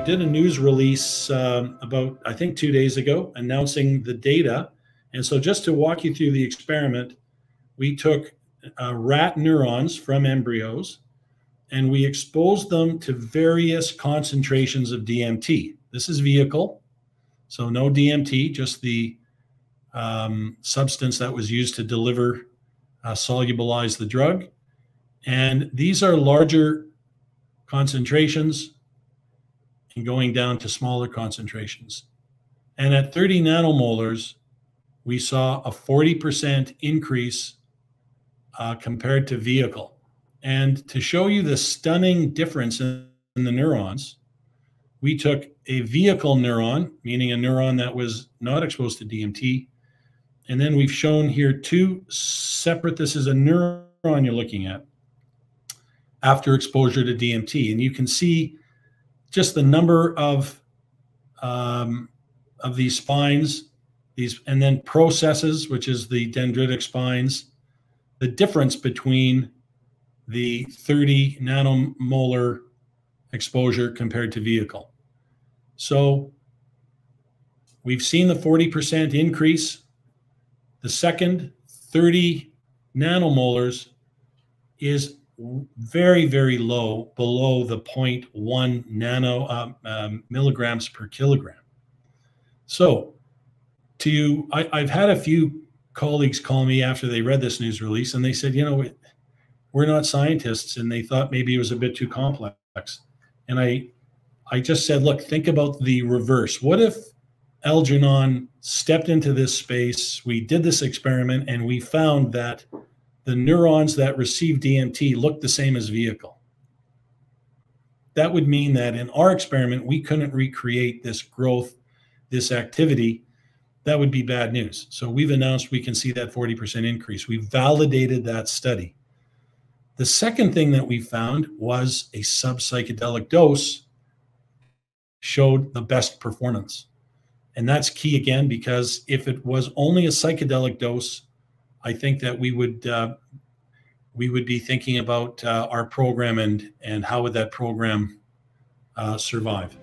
we did a news release um, about, I think, two days ago announcing the data. And so, just to walk you through the experiment, we took uh, rat neurons from embryos and we exposed them to various concentrations of DMT. This is vehicle, so no DMT, just the um, substance that was used to deliver, uh, solubilize the drug. And these are larger concentrations and going down to smaller concentrations. And at 30 nanomolars, we saw a 40% increase uh, compared to vehicle. And to show you the stunning difference in, in the neurons, we took a vehicle neuron, meaning a neuron that was not exposed to DMT. And then we've shown here two separate, this is a neuron you're looking at after exposure to DMT. And you can see just the number of um, of these spines, these and then processes, which is the dendritic spines, the difference between the 30 nanomolar exposure compared to vehicle. So we've seen the 40% increase. The second 30 nanomolars is very, very low, below the 0.1 nano um, um, milligrams per kilogram. So, to I, I've had a few colleagues call me after they read this news release, and they said, you know, we're not scientists, and they thought maybe it was a bit too complex. And I, I just said, look, think about the reverse. What if Algernon stepped into this space? We did this experiment, and we found that the neurons that receive DMT look the same as vehicle. That would mean that in our experiment, we couldn't recreate this growth, this activity. That would be bad news. So we've announced we can see that 40% increase. We validated that study. The second thing that we found was a sub psychedelic dose showed the best performance. And that's key again, because if it was only a psychedelic dose, I think that we would uh, we would be thinking about uh, our program and and how would that program uh, survive.